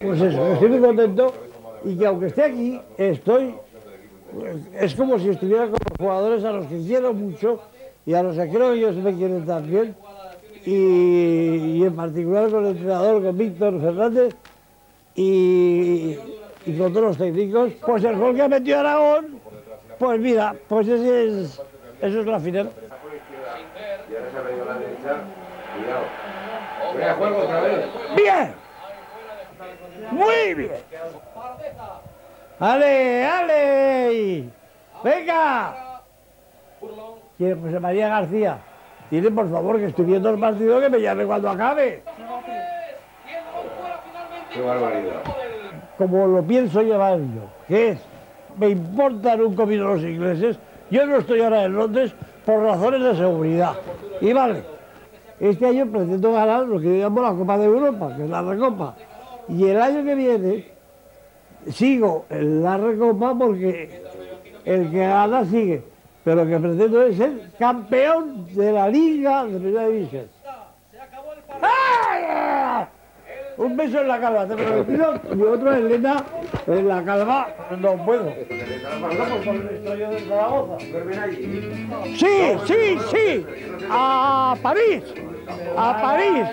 Pues eso, estoy muy contento y que aunque esté aquí, estoy. Es como si estuviera con los jugadores a los que quiero mucho y a los que creo que ellos me quieren también. Y, y en particular con el entrenador, con Víctor Fernández y, y con todos los técnicos. Pues el gol que ha metido Aragón, pues mira, pues ese es, eso es la final. Y ahora se ha la derecha. Cuidado. Venga, juego otra vez. ¡Bien! ¡Muy bien! ¡Ale, ale! ¡Venga! José María García. Dile, por favor, que estoy viendo el partido que me llame cuando acabe. Qué barbaridad. Como lo pienso llevar yo, que es, me importan un comino los ingleses, yo no estoy ahora en Londres por razones de seguridad. Y vale, este año pretendo ganar lo que llamo la Copa de Europa, que es la Recopa. Y el año que viene sigo en la Recopa porque el que gana sigue. Pero que pretendo es ser campeón de la Liga de Primera División. Un beso en la calva, te pido, y otro en Lena, en la calva, no puedo. Sí, sí, sí, a París, a París.